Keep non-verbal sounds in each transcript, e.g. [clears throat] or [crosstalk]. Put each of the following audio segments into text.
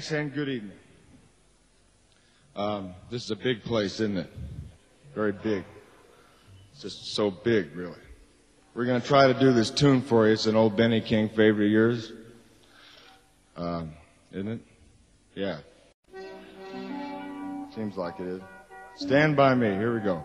Thanks and good evening. Um, this is a big place, isn't it? Very big. It's just so big, really. We're going to try to do this tune for you. It's an old Benny King favorite of yours. Um, isn't it? Yeah. Seems like it is. Stand by me. Here we go.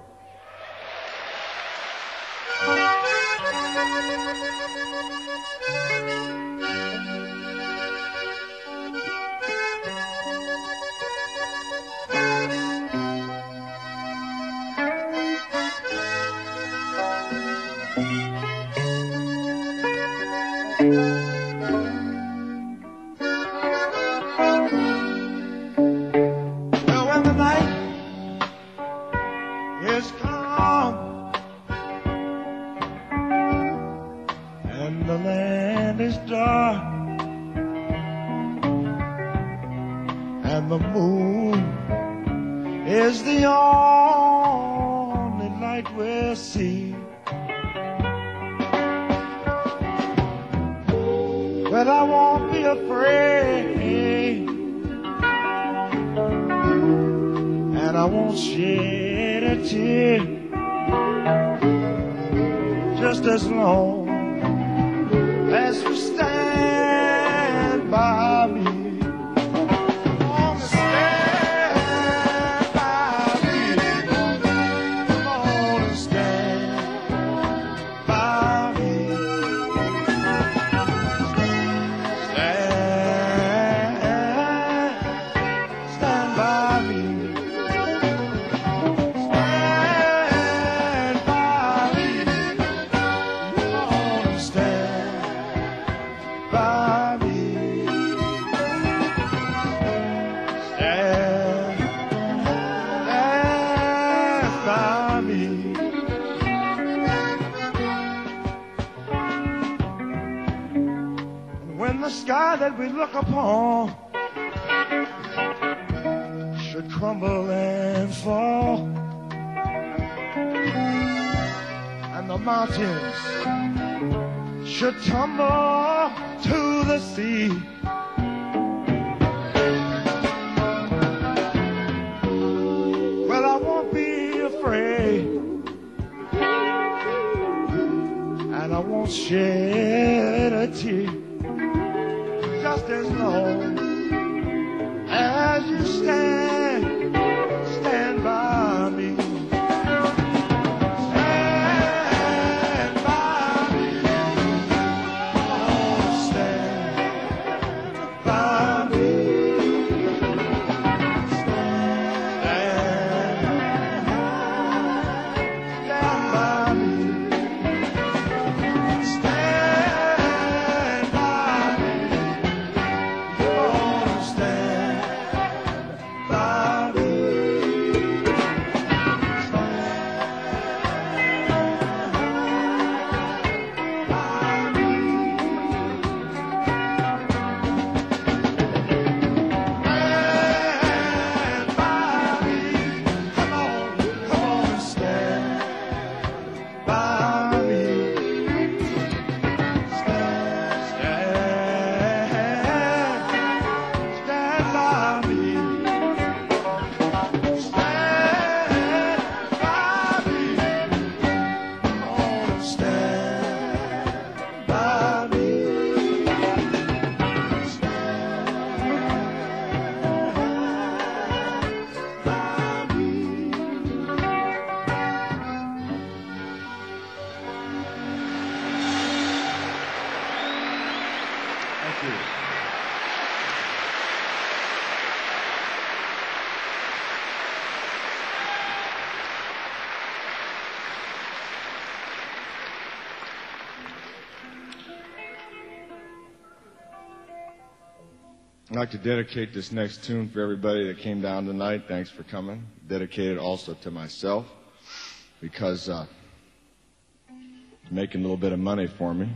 I'd like to dedicate this next tune for everybody that came down tonight. Thanks for coming. Dedicated also to myself because uh, making a little bit of money for me.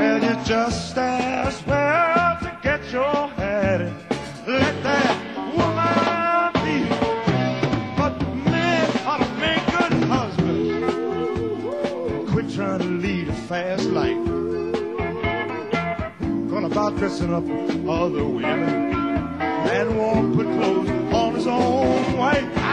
Well, you just as well to get your head in. Let that woman be. But men ought to make good husbands. Quit trying to lead a fast life. Going about dressing up other women. Man won't put clothes on his own wife.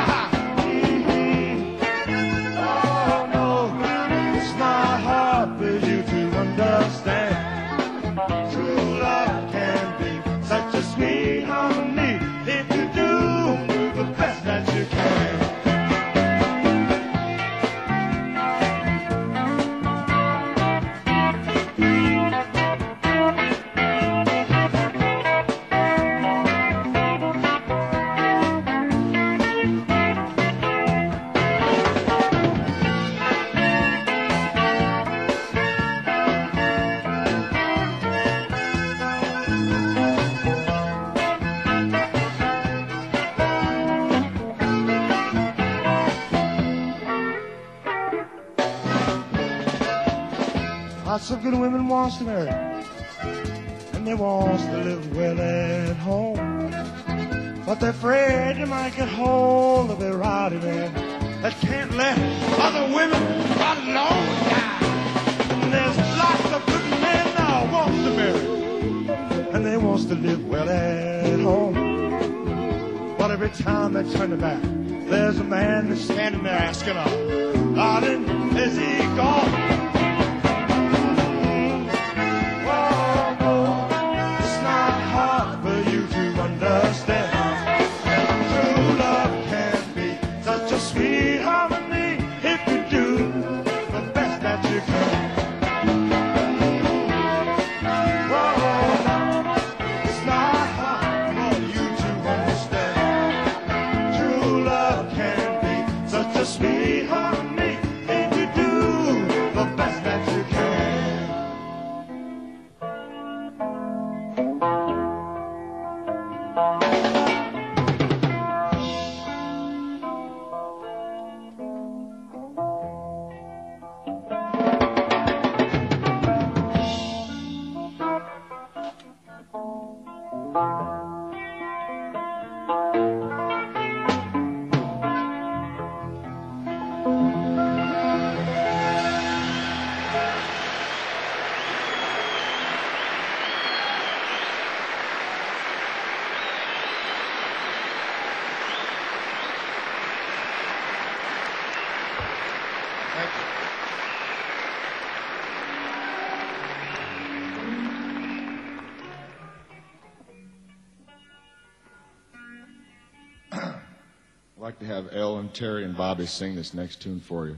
have El and Terry and Bobby sing this next tune for you.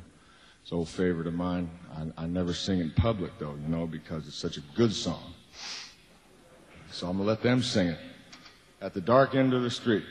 It's an old favorite of mine. I, I never sing in public, though, you know, because it's such a good song. So I'm going to let them sing it at the dark end of the street.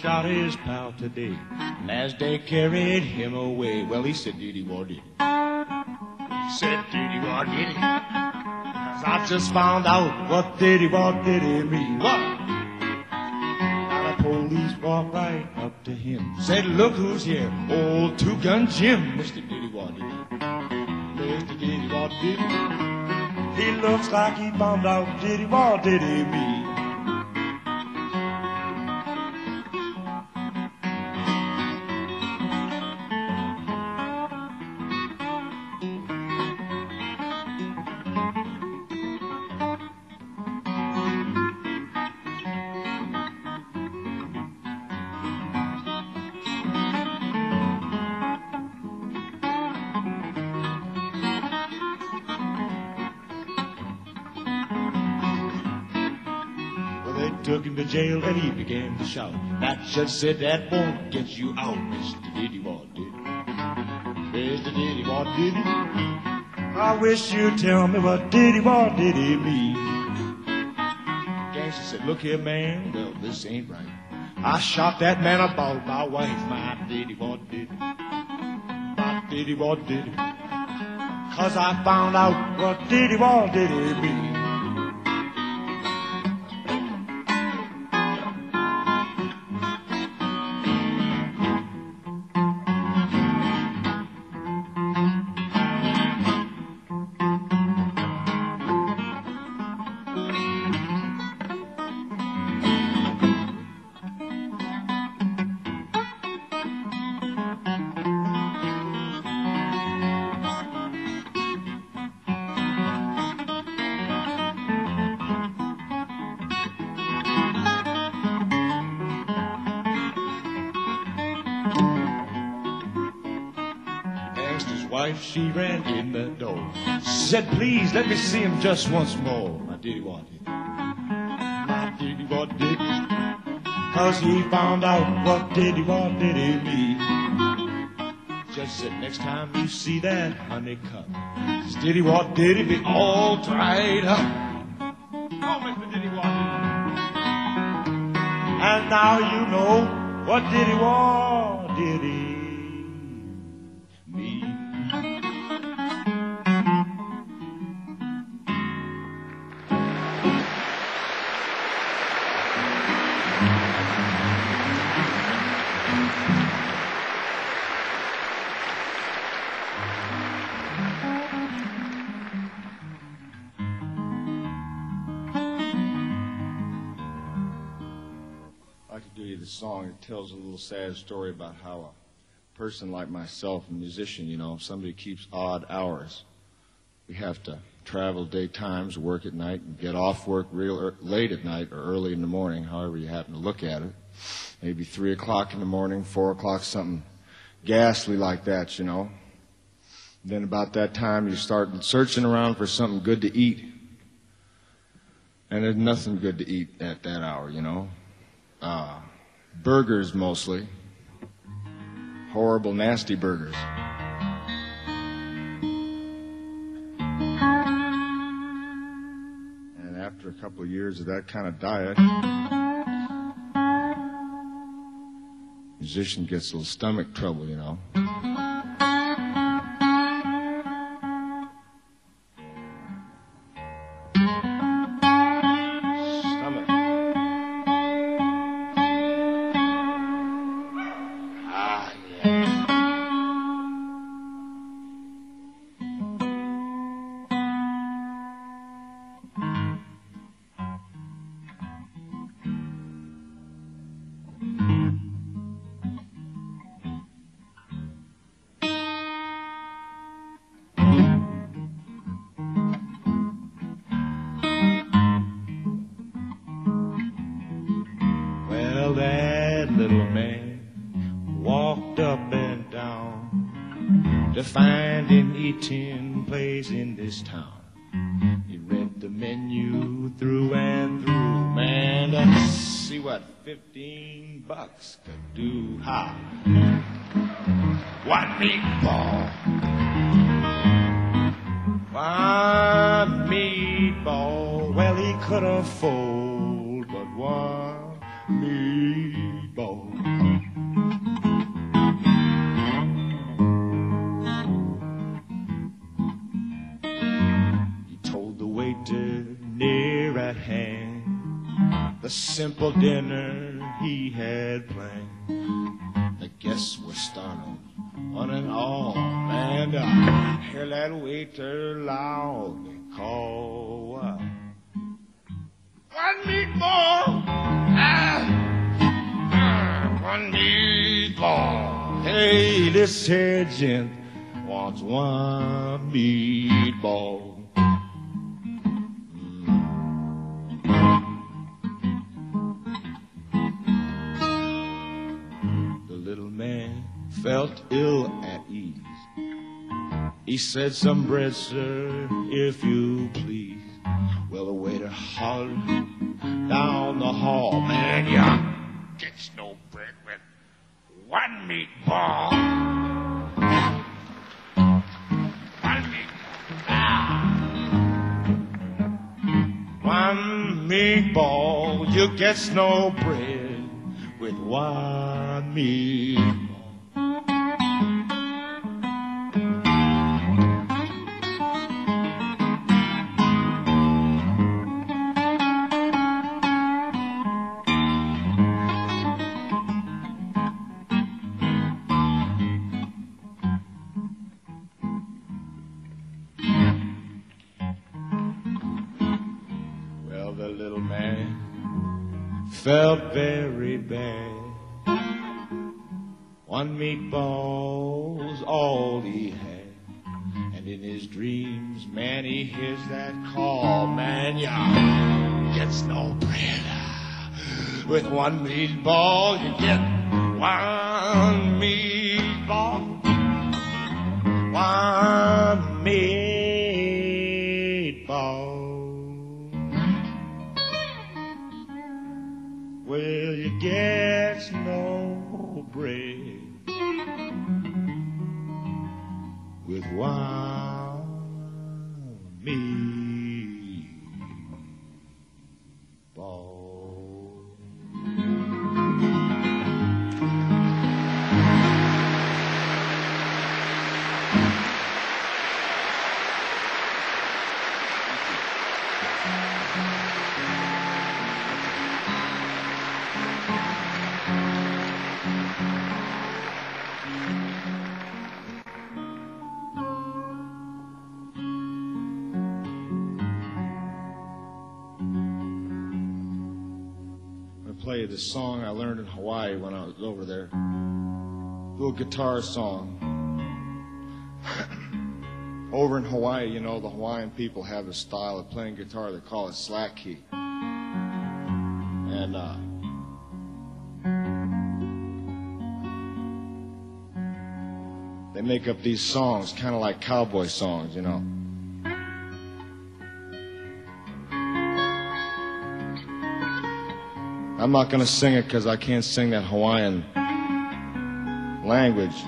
Shot his pal today. And as they carried him away, well, he said, Diddy, did he? Said, Diddy, he? 'Cause I just found out what Diddy, he mean? What? Now the police walked right up to him. Said, look who's here. Old two-gun Jim. Mr. Diddy, he? Mr. Diddy, did he? Looks like he found out Diddy, he mean? Took him to jail and he began to shout. That judge said that won't get you out, Mr. Ditty Wah Ditty. Mr. Ditty Wah Ditty. I wish you'd tell me what Ditty Wah Ditty mean. Gangster said, look here, man, well, this ain't right. I shot that man about my wife, my Ditty Wah Ditty. My Ditty Wah Ditty. Cause I found out what Ditty Wah Ditty mean. Said, please, let me see him just once more. My diddy what did My diddy what did Cause he found out what diddy what did he mean. Said, next time you see that honey cup, it's diddy what did it be all dried up. Oh, Mr. Diddy what And now you know what diddy what little sad story about how a person like myself, a musician, you know, if somebody keeps odd hours. We have to travel daytimes, work at night, and get off work real late at night or early in the morning, however you happen to look at it. Maybe three o'clock in the morning, four o'clock, something ghastly like that, you know. Then about that time, you start searching around for something good to eat. And there's nothing good to eat at that hour, you know. Uh, burgers mostly. Horrible, nasty burgers. And after a couple of years of that kind of diet, musician gets a little stomach trouble, you know. That waiter loudly call. Uh, one meatball! Ah, ah, one meatball! Hey, this here gent wants one meatball. The little man felt ill. He said, Some bread, sir, if you please. Well, the waiter hollered down the hall, Man, ya gets no bread with one meatball. One meatball. One meatball, you gets no bread with one meatball. One meatball, you get. One guitar song. [clears throat] over in Hawaii, you know, the Hawaiian people have a style of playing guitar. They call it slack key. And uh, they make up these songs, kind of like cowboy songs, you know. I'm not going to sing it because I can't sing that Hawaiian language.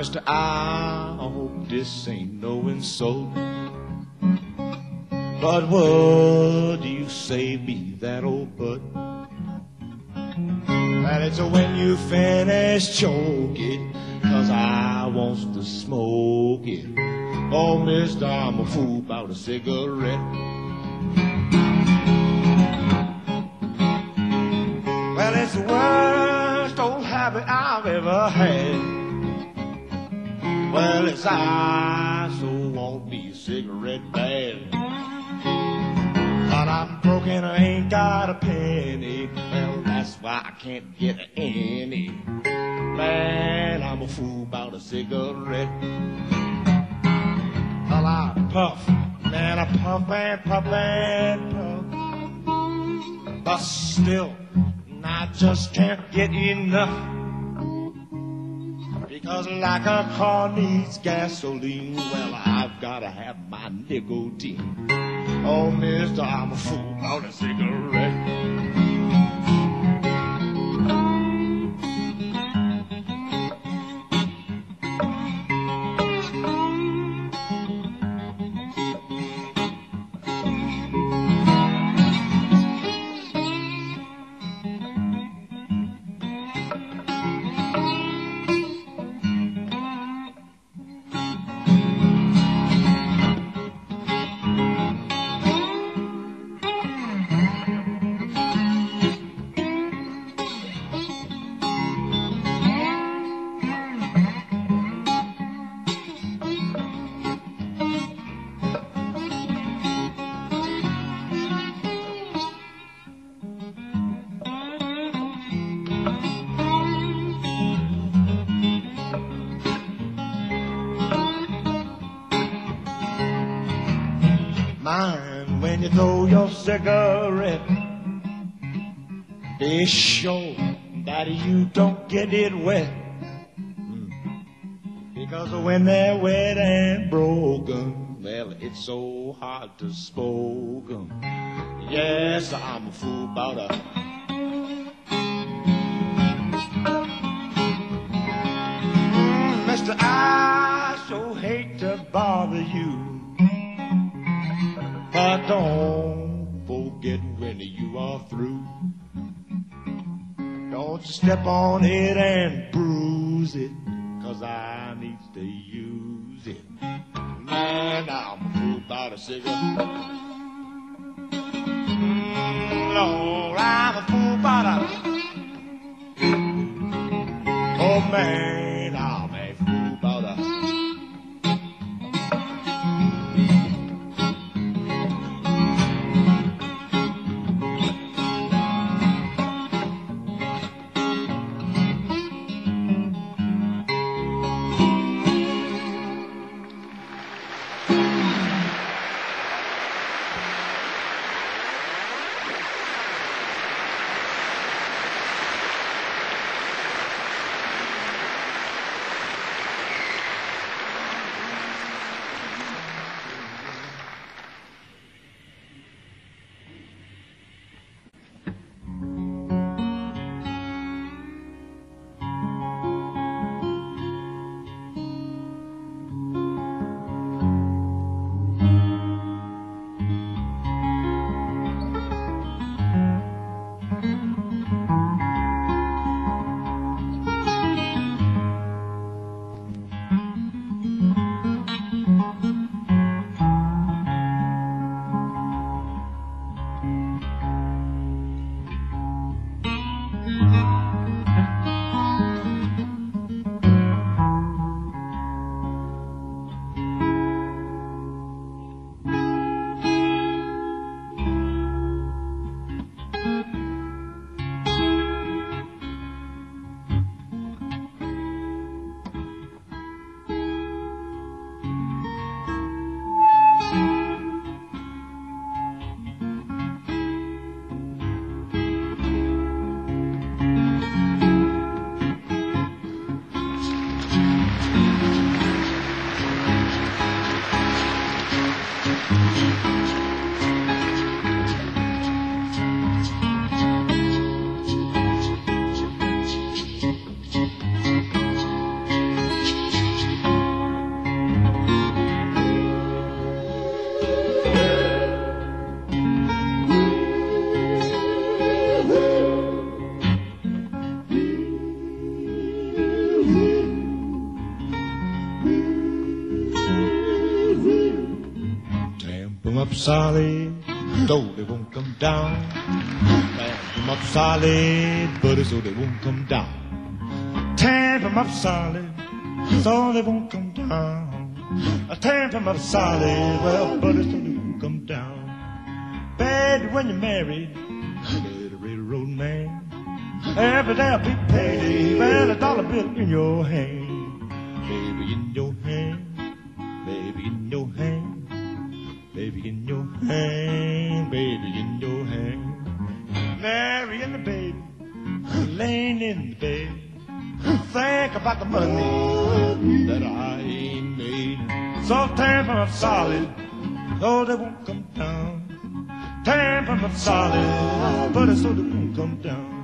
Mr. I hope this ain't no insult. But what do you say, be that old butt? That it's when you finish choking, cause I wants to smoke it. Oh, mister, I'm a fool about a cigarette. Well, it's the worst old habit I've ever had. Well, it's I so want me a cigarette bad. But I'm broke and I ain't got a penny. Well, that's why I can't get any. Man, I'm a fool about a cigarette. Well, I puff, man, I puff and puff and puff. But still, I just can't get enough. Because like a car needs gasoline, well, I've gotta have my nicotine. Oh, mister, I'm a fool about a cigarette. Be sure that you don't get it wet. Because when they're wet and broken, well, it's so hard to smoke 'em. Yes, I'm a fool about a. Mm, Mister, I so hate to bother you. But don't forget when you are through. Don't you step on it and bruise it, cause I need to use it. Man, I'm a fool about a cigarette. Mm, Lord, I'm a fool about a. Oh man, solid, so they won't come down. Band them up solid, buddy, so they won't come down. Tamp them up solid, so they won't come down. I tamp up solid, well, buddy, so they won't come down. Bad when you're married, little railroad man. Every day I'll be paid, well, a dollar bill in your hand, in your hand, baby in your hand. Mary and the baby, laying in the bed. Think about the money that I ain't made. So tamp up solid, so they won't come down. Tamp up solid, but it's so they won't come down.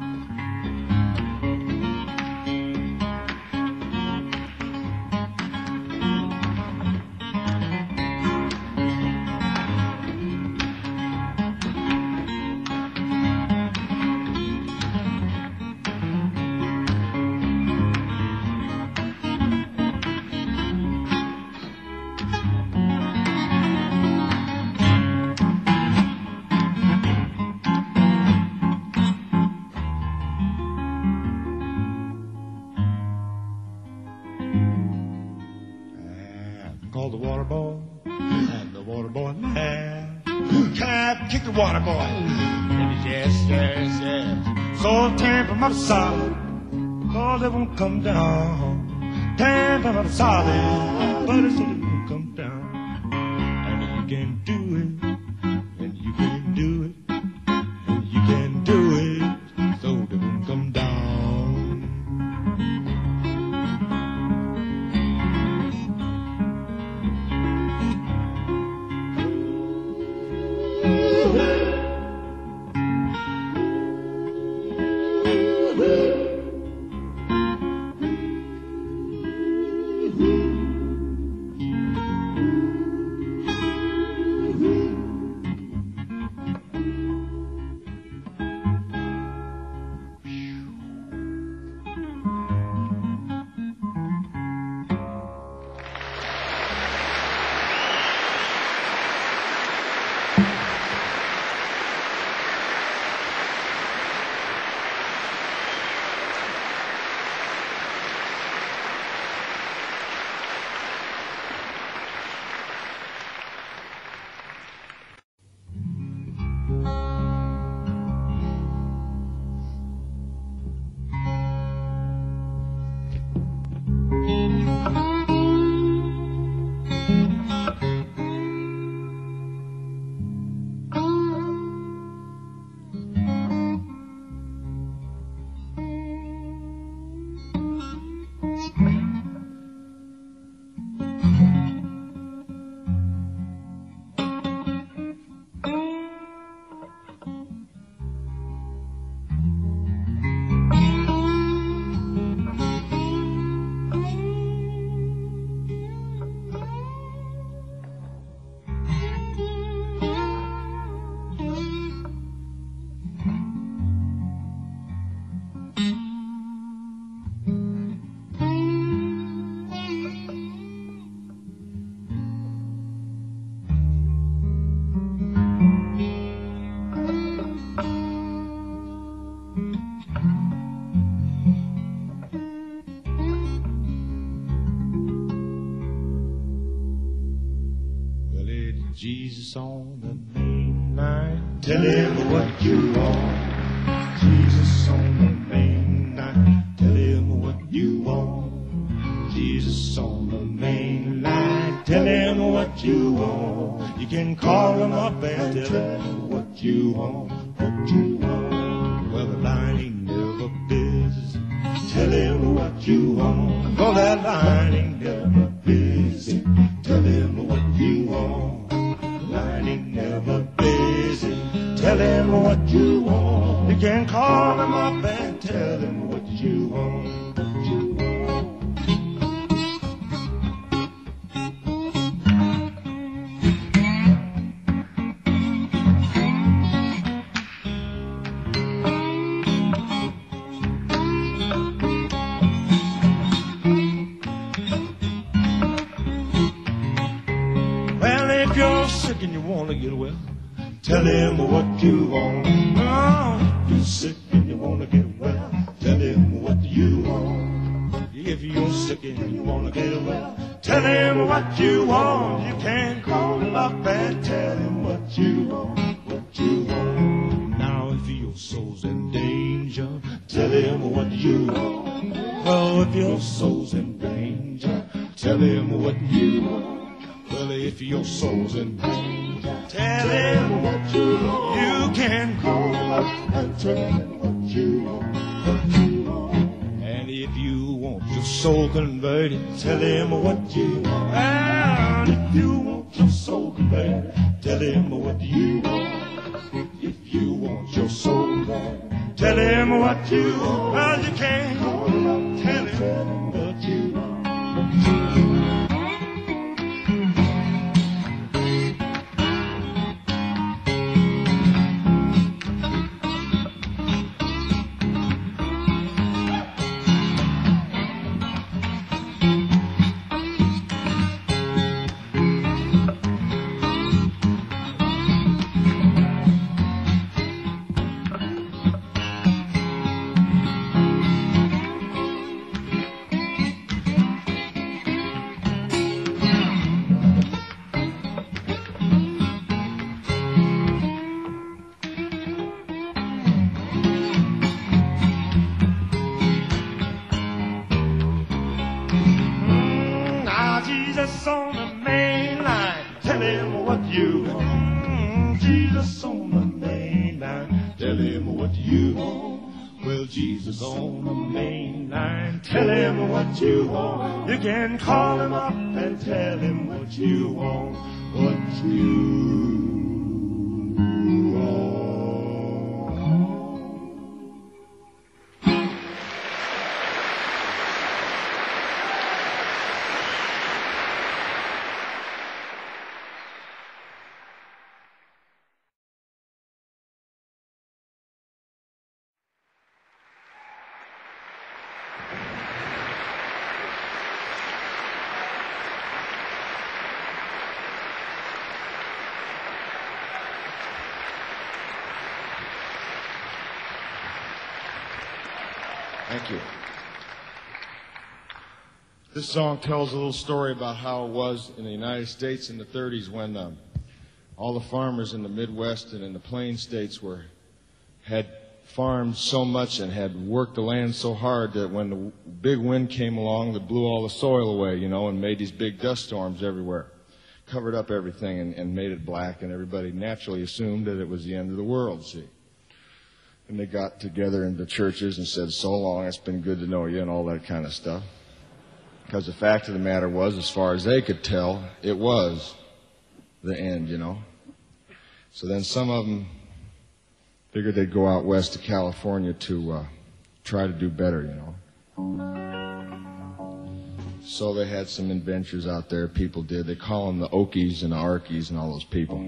Jesus converted, you This song tells a little story about how it was in the United States in the 30s when um, all the farmers in the Midwest and in the Plain States were had farmed so much and had worked the land so hard that when the big wind came along, that blew all the soil away, you know, and made these big dust storms everywhere, covered up everything and, and made it black, and everybody naturally assumed that it was the end of the world. See. And they got together in the churches and said, So long, it's been good to know you, and all that kind of stuff. Because the fact of the matter was, as far as they could tell, it was the end, you know. So then some of them figured they'd go out west to California to uh, try to do better, you know. So they had some adventures out there, people did. They call them the Okies and the Arkies and all those people.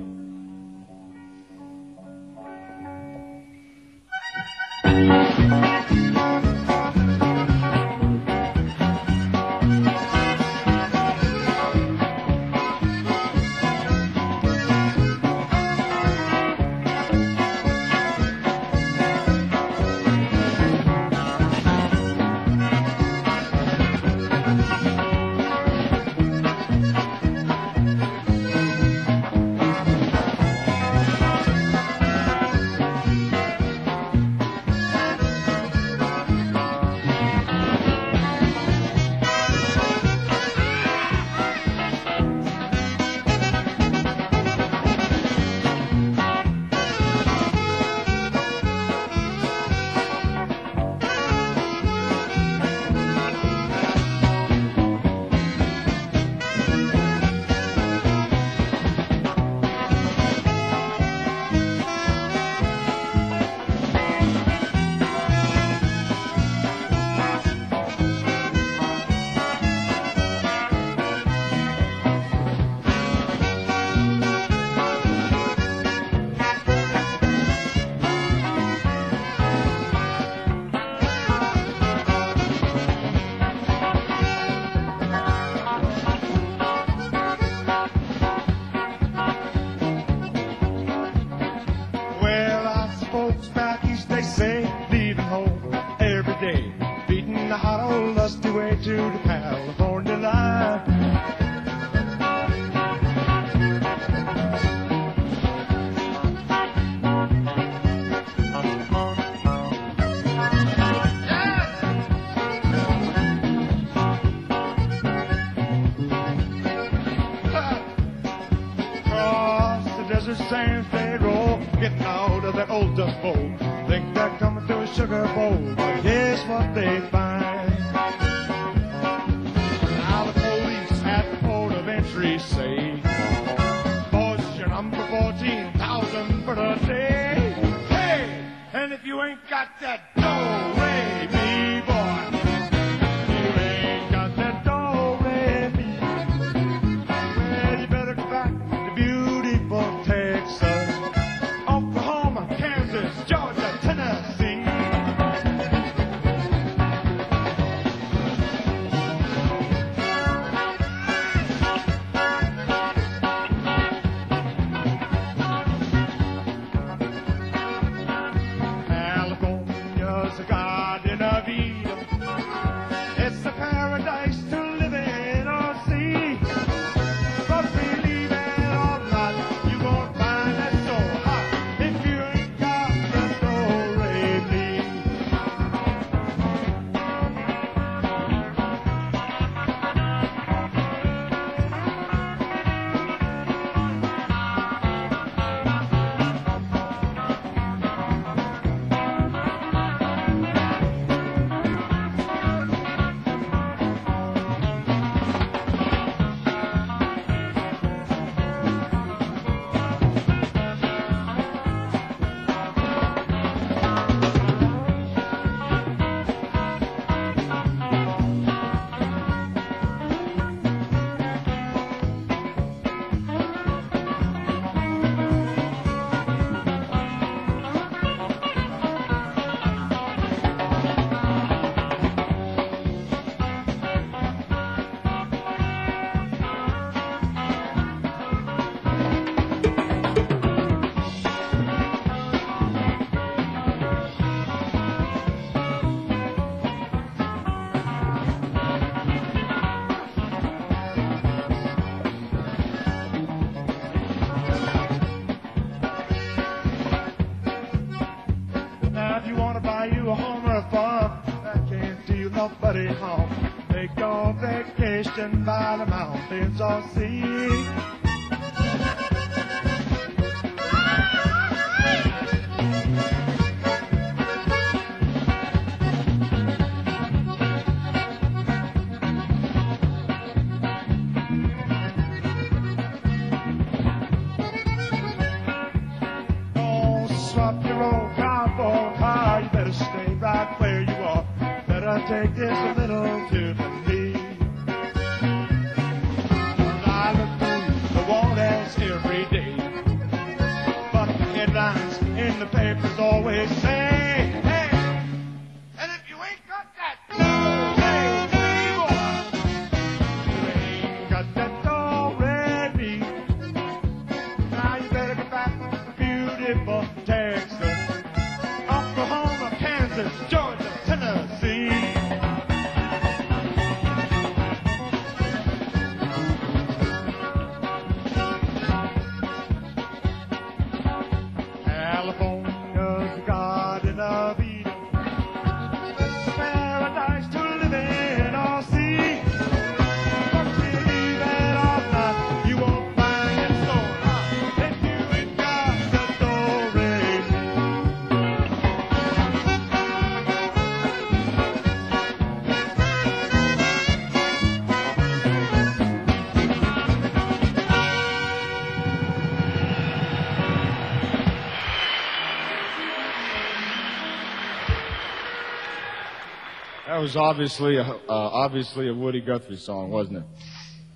was obviously a, uh, obviously a Woody Guthrie song, wasn't it?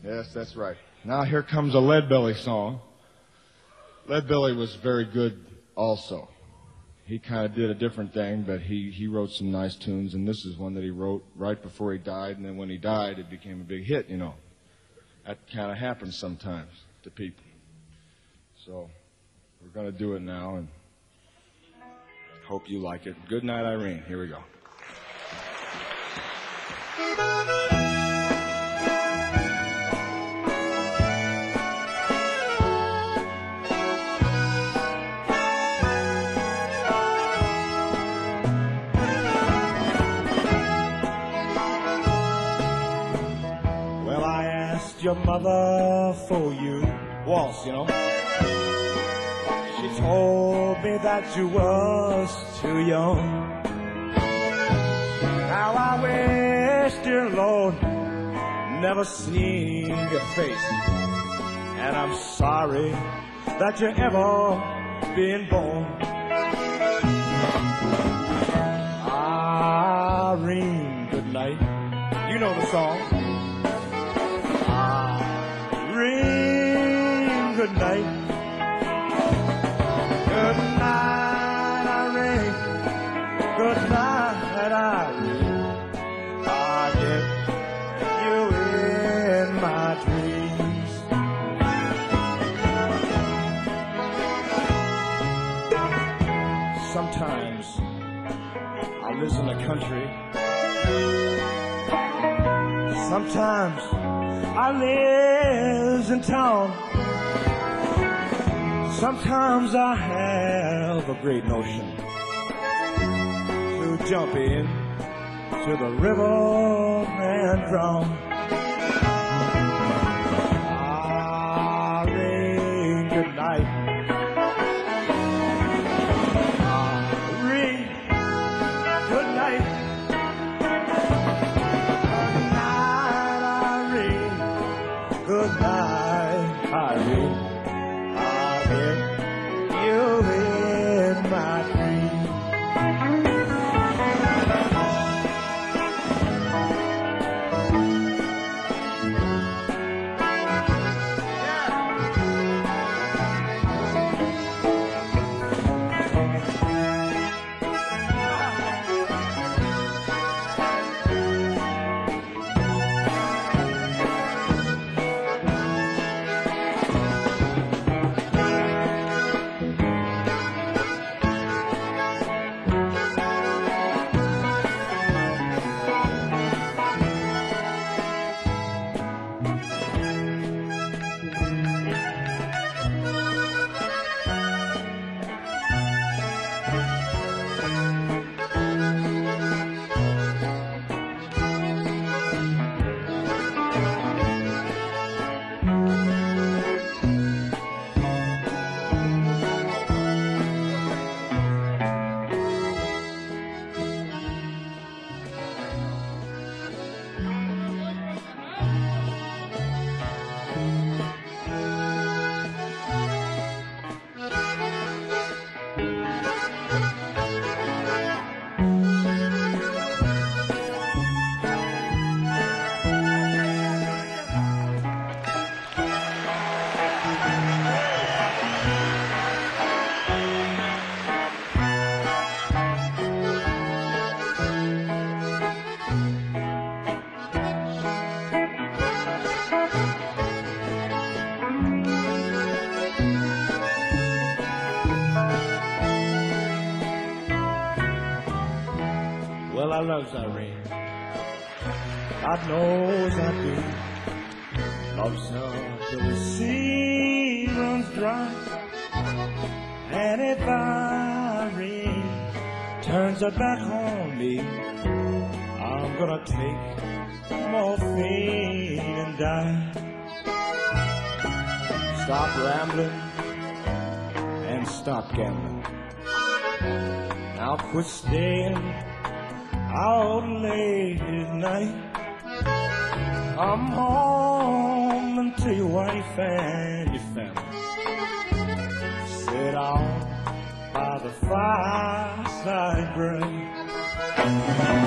Yes, that's right. Now here comes a Leadbelly song. Leadbelly was very good also. He kind of did a different thing, but he, he wrote some nice tunes, and this is one that he wrote right before he died, and then when he died, it became a big hit, you know. That kind of happens sometimes to people. So we're going to do it now, and hope you like it. Good night, Irene. Here we go your mother for you. Waltz, you know. She told me that you was too young. Now I wish dear Lord, never seen your face. And I'm sorry that you ever been born. Ah, Irene, good night. You know the song. Country. Sometimes I live in town. Sometimes I have a great notion to jump in to the river and drown. Well, I Irene. God knows I do. Loves her till the sea runs dry. And if Irene turns her back on me, I'm gonna take morphine and die. Stop rambling and stop gambling. Now quit staying out late at night. Come home tell your wife and your family. Sit down by the fireside bright.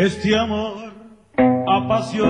Este amor apasionado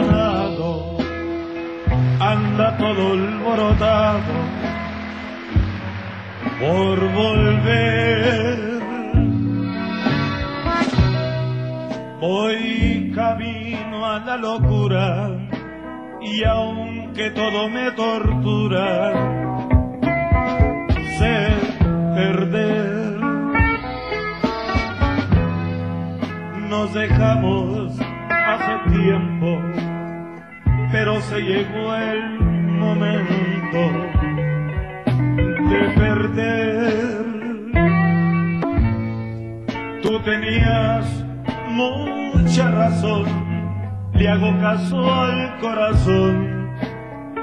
mucha razón, le hago caso al corazón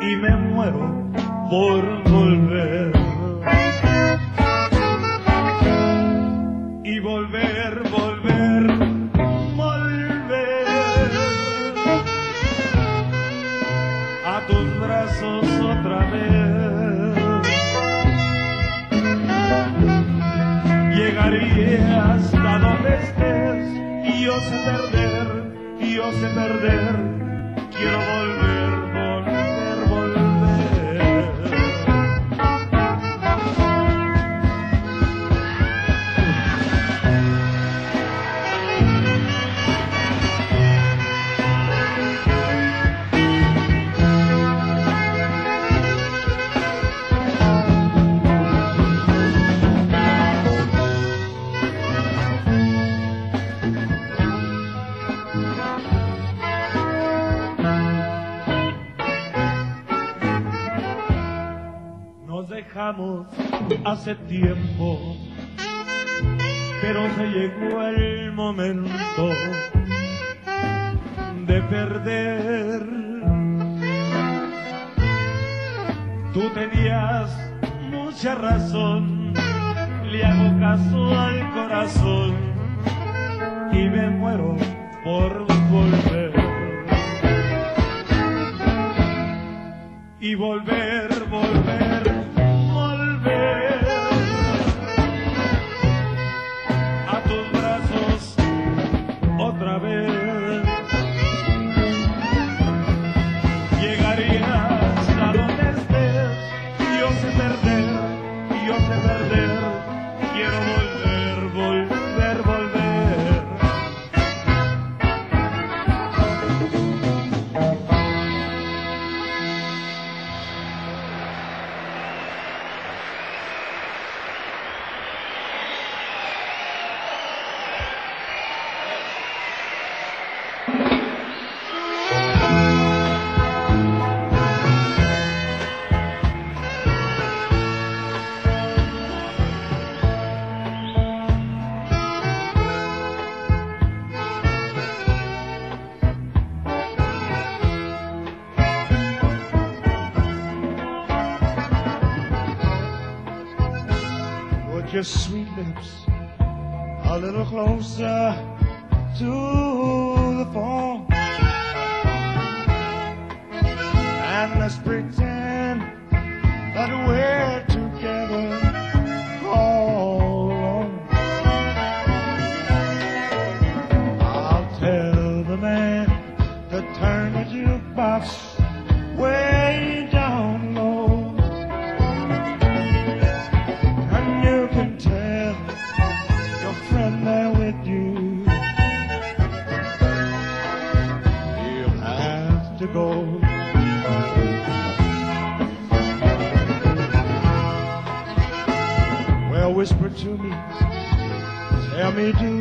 y me muero por volver. Y volver, volver, volver a tus brazos otra vez. Llegaré hasta donde estés yo sé perder, yo sé perder. Quiero volver, dejamos hace tiempo, pero se llegó el momento de perder. Tú tenías mucha razón, le hago caso al corazón y me muero por volver. y volver, closer to the phone. And let's pretend that we're me,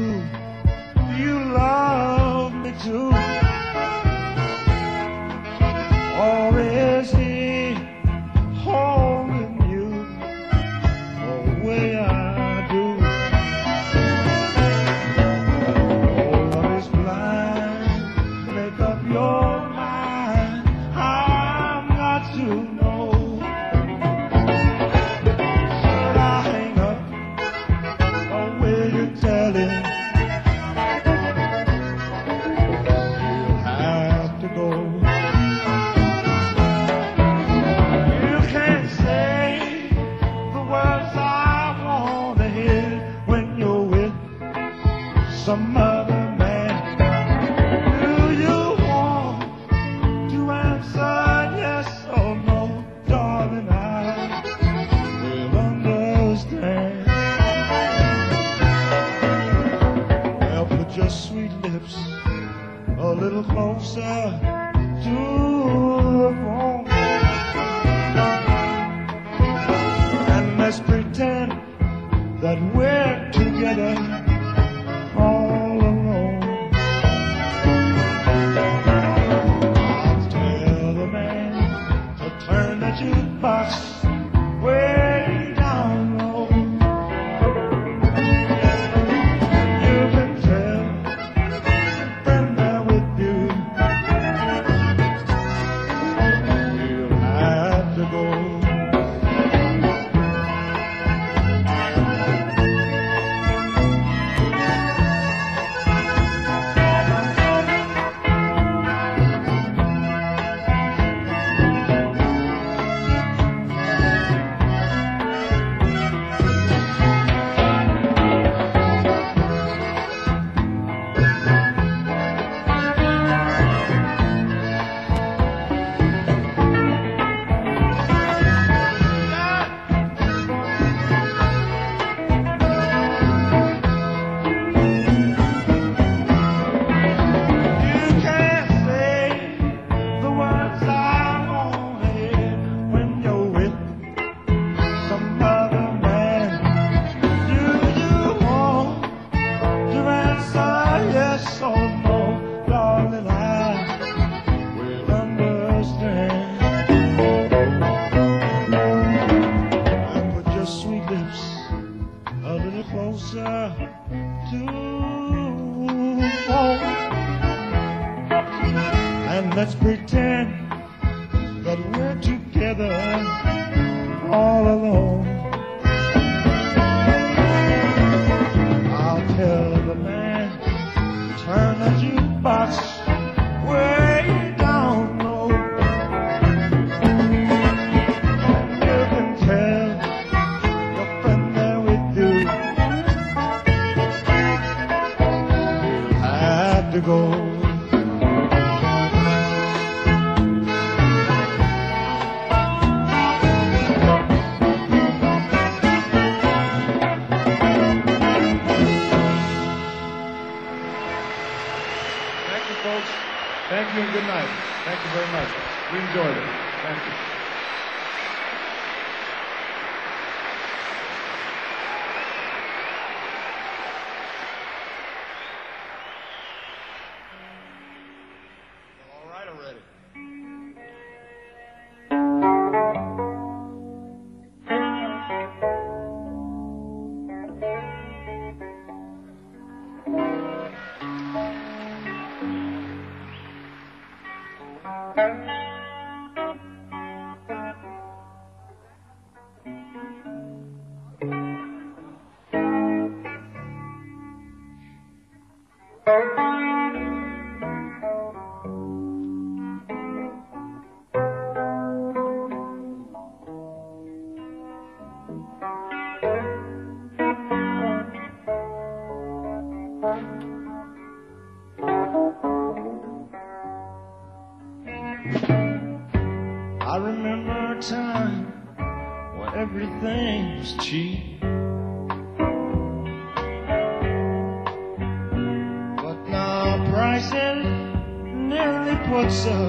puts a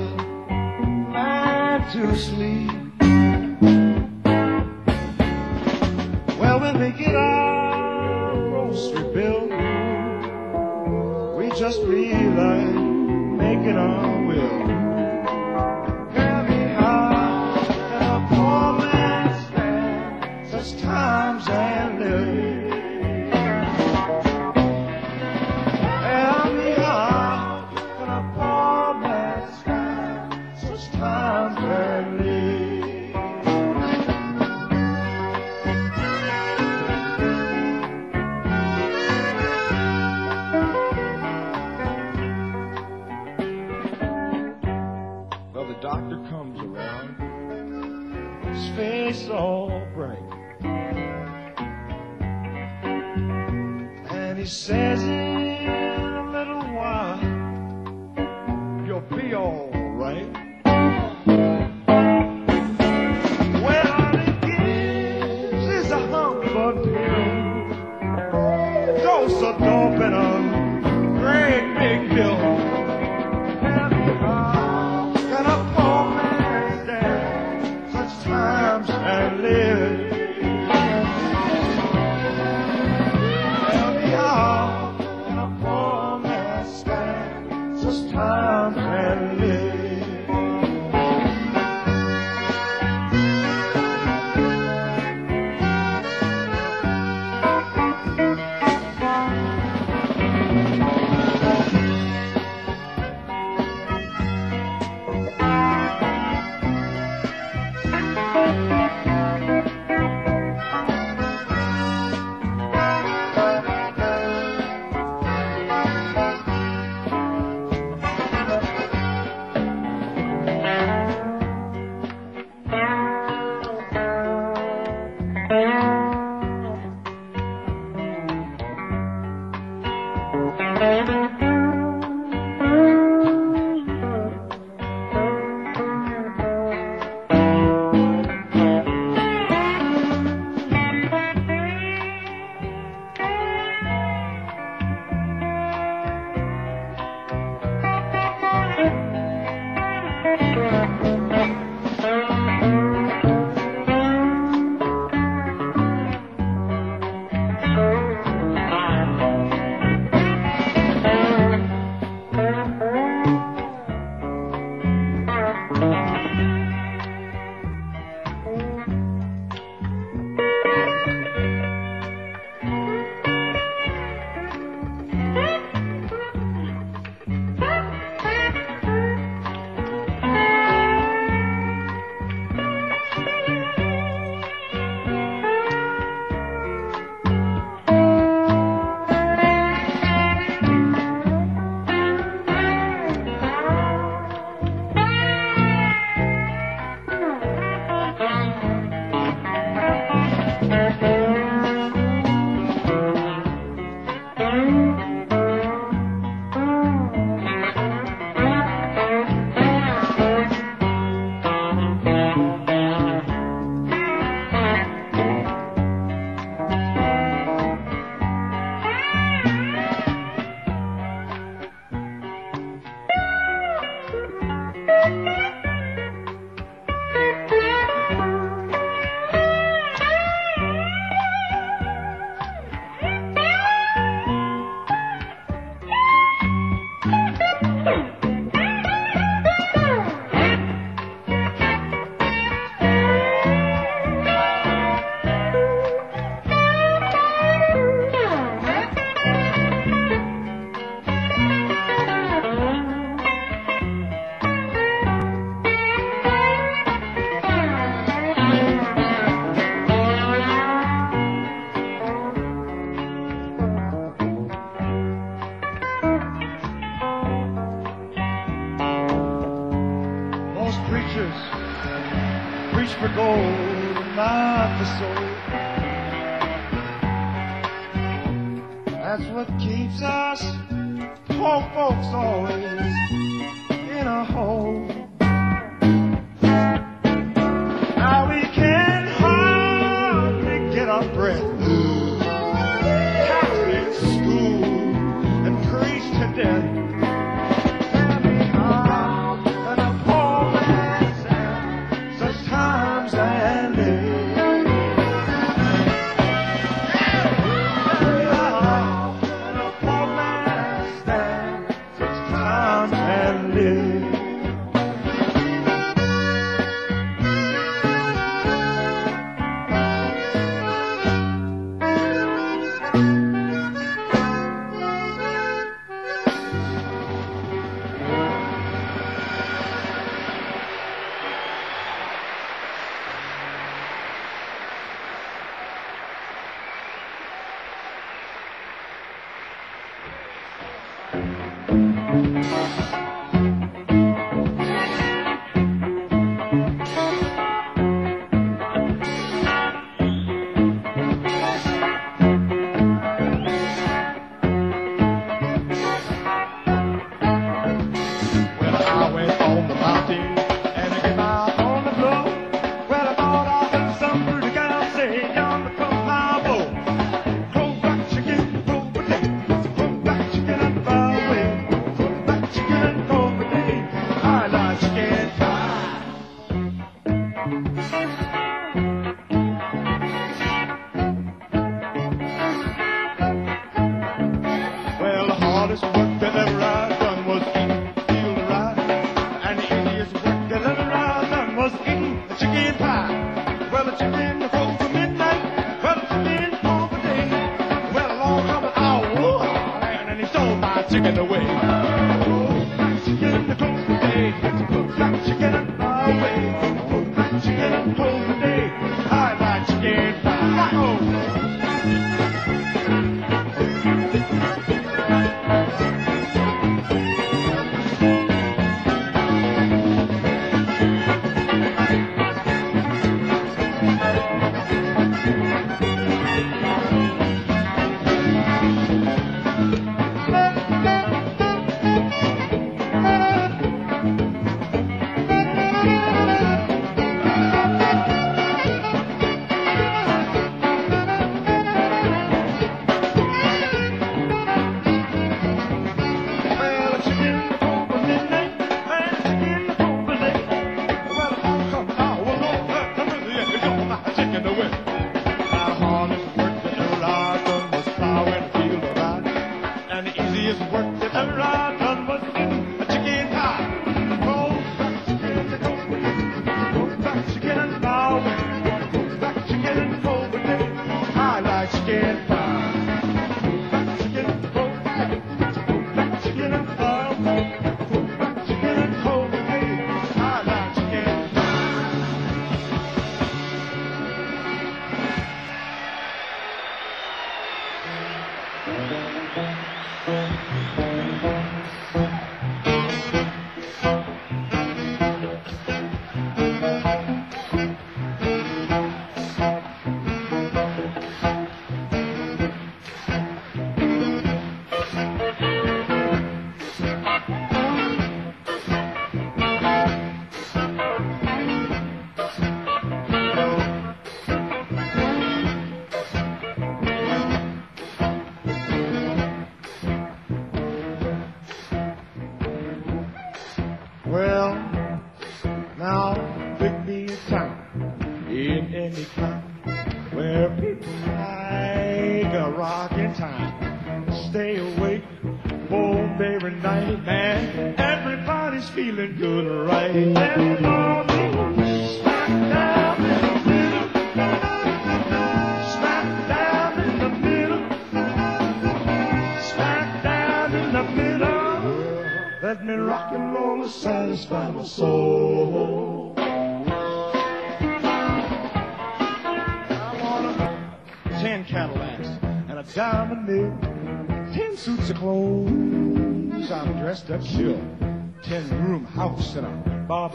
man to sleep. Well, when we get our grocery bill, we just realize, make it up.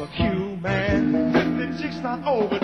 barbecue man. The jig's not over.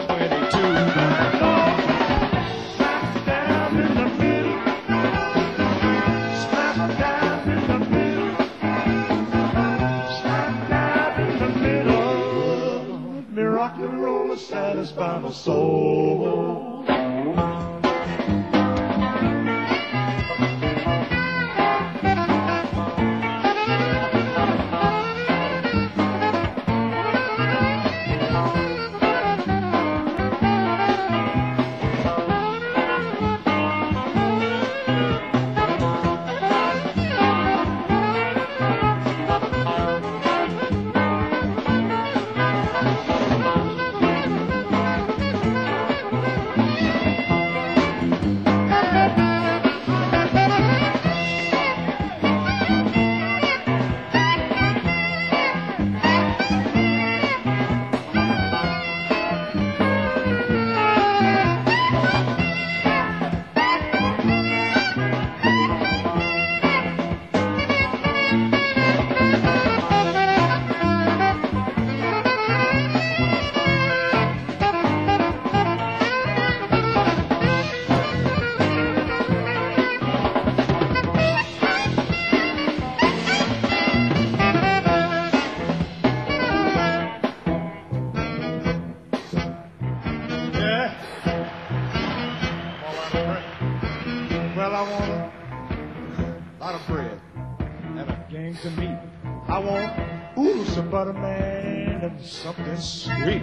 up this street.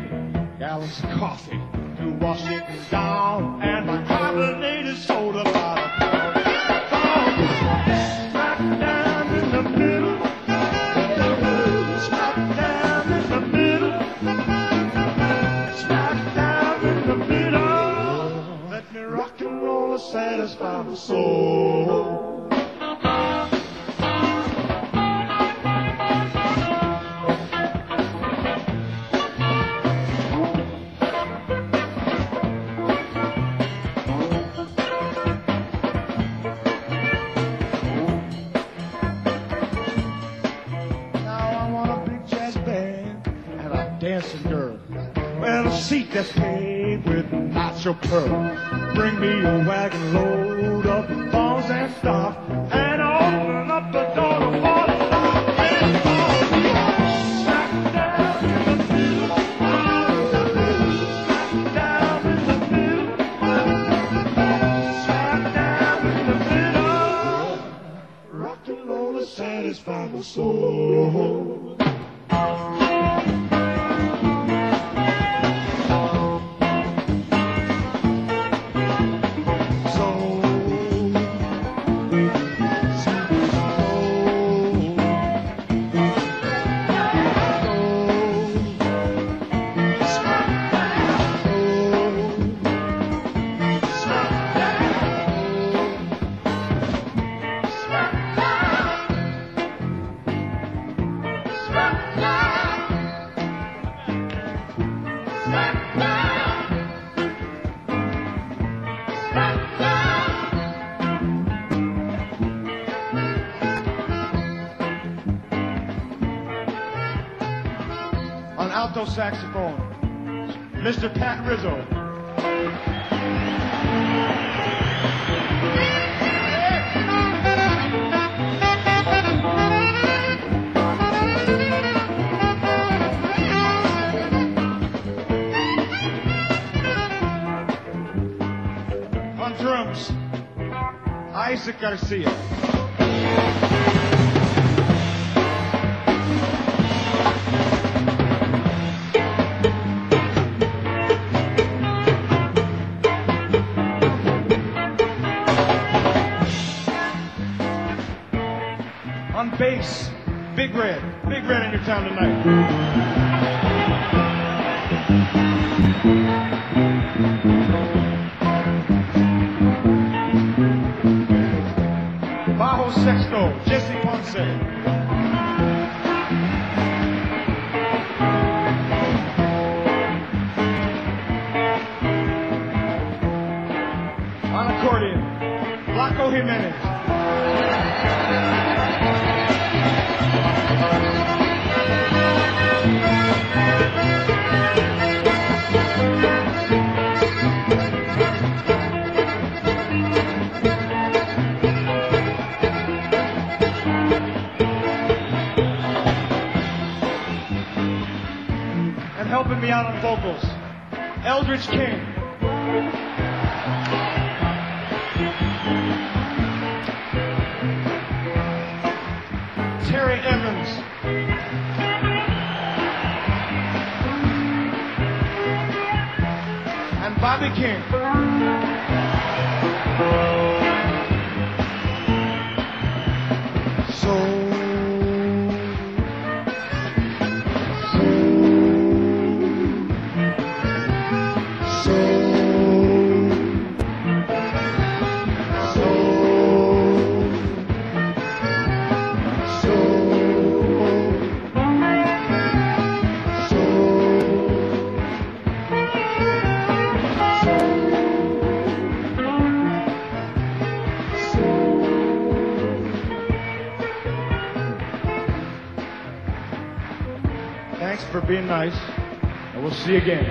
Gallus Coffee. Rizzo. On drums, Isaac Garcia. Price. Big Red. Big Red in your town tonight. Bajo Sexto, Jesse Ponce. Nice, and we'll see you again.